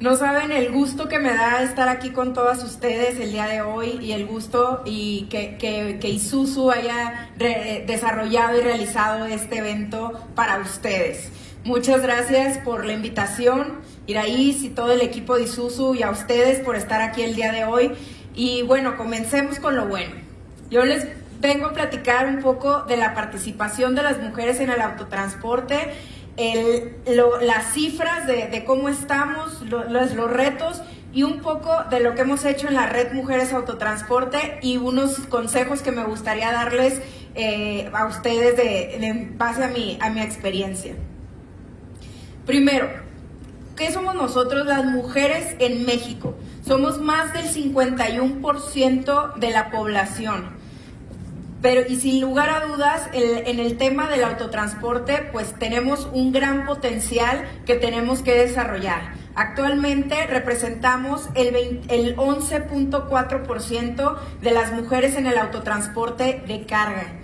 No saben el gusto que me da estar aquí con todas ustedes el día de hoy y el gusto y que, que, Isuzu haya desarrollado y realizado este evento para ustedes. Muchas gracias por la invitación, Iraís y todo el equipo de Isuzu y a ustedes por estar aquí el día de hoy. Y bueno, comencemos con lo bueno. Yo les vengo a platicar un poco de la participación de las mujeres en el autotransporte el, las cifras de, cómo estamos, los, los, retos y un poco de lo que hemos hecho en la red Mujeres Autotransporte y unos consejos que me gustaría darles eh, a ustedes de, en base a mi, a mi experiencia. Primero, ¿qué somos nosotros las mujeres en México? Somos más del 51% de la población. Pero y sin lugar a dudas, en el tema del autotransporte, pues tenemos un gran potencial que tenemos que desarrollar. Actualmente representamos el, el 11.4% de las mujeres en el autotransporte de carga.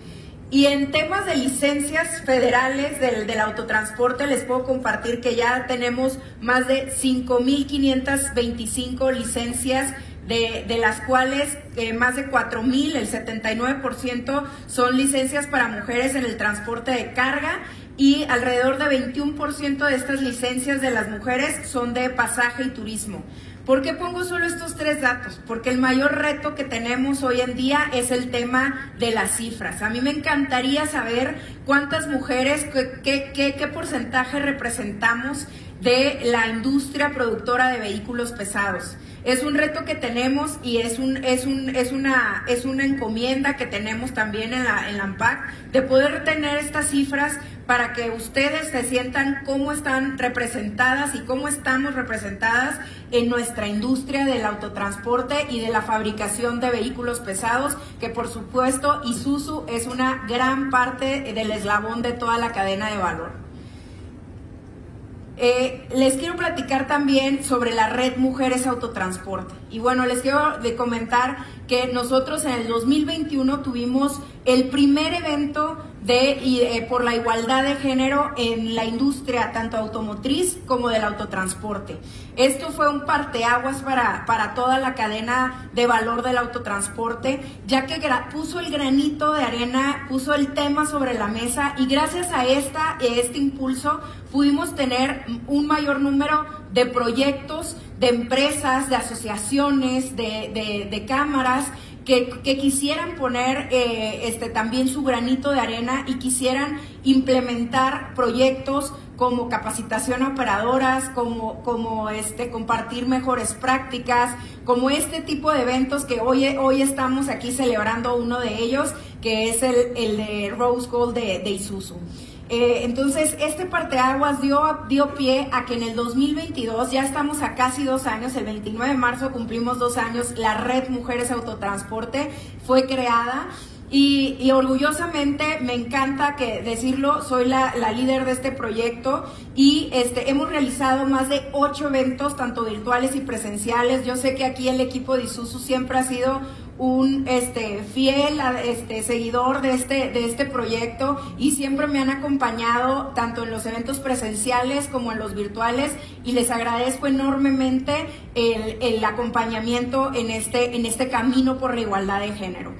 Y en temas de licencias federales del, del, autotransporte les puedo compartir que ya tenemos más de 5.525 licencias de, las cuales eh, más de 4.000, el 79%, son licencias para mujeres en el transporte de carga y alrededor de 21% de estas licencias de las mujeres son de pasaje y turismo. ¿Por qué pongo solo estos tres datos? Porque el mayor reto que tenemos hoy en día es el tema de las cifras. A mí me encantaría saber cuántas mujeres, qué, qué, qué porcentaje representamos de la industria productora de vehículos pesados. Es un reto que tenemos y es, un, es, un, es, una, es una encomienda que tenemos también en la, en la AMPAC de poder tener estas cifras para que ustedes se sientan cómo están representadas y cómo estamos representadas en nuestra industria del autotransporte y de la fabricación de vehículos pesados, que por supuesto Isuzu es una gran parte del eslabón de toda la cadena de valor. Eh, les quiero platicar también sobre la red Mujeres Autotransporte. Y bueno, les quiero de comentar que nosotros en el 2021 tuvimos el primer evento de, eh, por la igualdad de género en la industria tanto automotriz como del autotransporte. Esto fue un parteaguas para, para toda la cadena de valor del autotransporte, ya que puso el granito de arena, puso el tema sobre la mesa y gracias a esta, este impulso pudimos tener un mayor número de proyectos, de empresas, de asociaciones, de, de cámaras que, quisieran poner eh, este, también su granito de arena y quisieran implementar proyectos como capacitación a operadoras, como, como este, compartir mejores prácticas, como este tipo de eventos que hoy, hoy estamos aquí celebrando uno de ellos, que es el, el de Rose Gold de, de Isuzu. Eh, entonces, este parteaguas dio, dio pie a que en el 2022, ya estamos a casi dos años, el 29 de marzo cumplimos dos años, la red Mujeres Autotransporte fue creada. Y, orgullosamente me encanta que decirlo, soy la, la, líder de este proyecto y este, hemos realizado más de ocho eventos, tanto virtuales y presenciales. Yo sé que aquí el equipo de Isuzu siempre ha sido un este, fiel este, seguidor de este, de este proyecto y siempre me han acompañado tanto en los eventos presenciales como en los virtuales y les agradezco enormemente el, el acompañamiento en este, en este camino por la igualdad de género.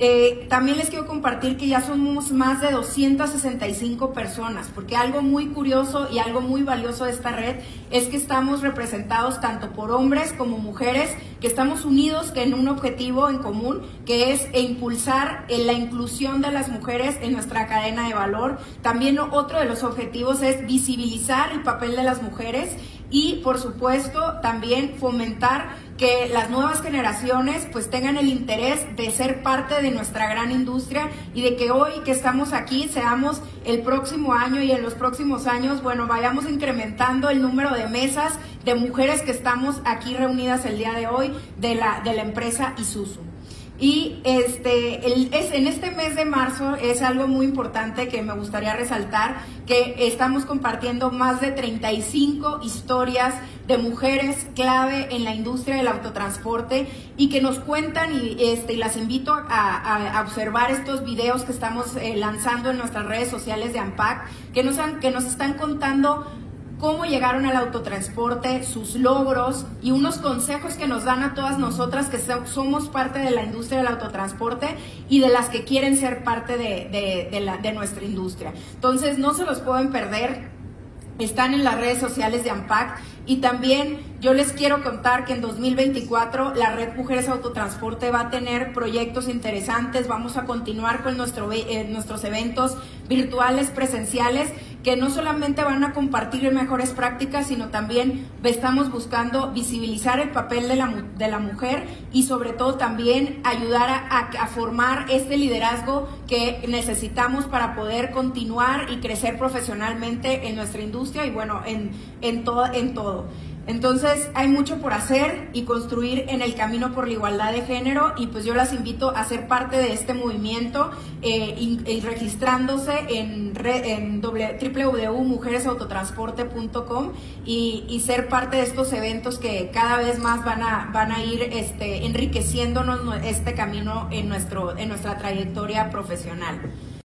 Eh, también les quiero compartir que ya somos más de 265 personas, porque algo muy curioso y algo muy valioso de esta red es que estamos representados tanto por hombres como mujeres, que estamos unidos en un objetivo en común, que es impulsar la inclusión de las mujeres en nuestra cadena de valor. También otro de los objetivos es visibilizar el papel de las mujeres y, por supuesto, también fomentar que las nuevas generaciones pues tengan el interés de ser parte de nuestra gran industria y de que hoy que estamos aquí seamos el próximo año y en los próximos años, bueno, vayamos incrementando el número de mesas de mujeres que estamos aquí reunidas el día de hoy de la, de la empresa Isuzu. Y este, es, en este mes de marzo es algo muy importante que me gustaría resaltar, que estamos compartiendo más de 35 historias de mujeres clave en la industria del autotransporte y que nos cuentan y, este, las invito a, observar estos videos que estamos eh, lanzando en nuestras redes sociales de AMPAC, que nos, han, que nos están contando cómo llegaron al autotransporte, sus logros y unos consejos que nos dan a todas nosotras que somos parte de la industria del autotransporte y de las que quieren ser parte de, de nuestra industria. Entonces no se los pueden perder están en las redes sociales de AMPAC y también yo les quiero contar que en 2024 la Red Mujeres Autotransporte va a tener proyectos interesantes, vamos a continuar con nuestro, eh, nuestros eventos virtuales, presenciales, que no solamente van a compartir mejores prácticas, sino también estamos buscando visibilizar el papel de la, de la mujer y sobre todo también ayudar a, formar este liderazgo que necesitamos para poder continuar y crecer profesionalmente en nuestra industria y bueno, en, en, en todo. Entonces hay mucho por hacer y construir en el camino por la igualdad de género y pues yo las invito a ser parte de este movimiento eh, y, registrándose en, en www.mujeresautotransporte.com y, y, ser parte de estos eventos que cada vez más van a, van a ir este, enriqueciéndonos este camino en, nuestro, en nuestra trayectoria profesional.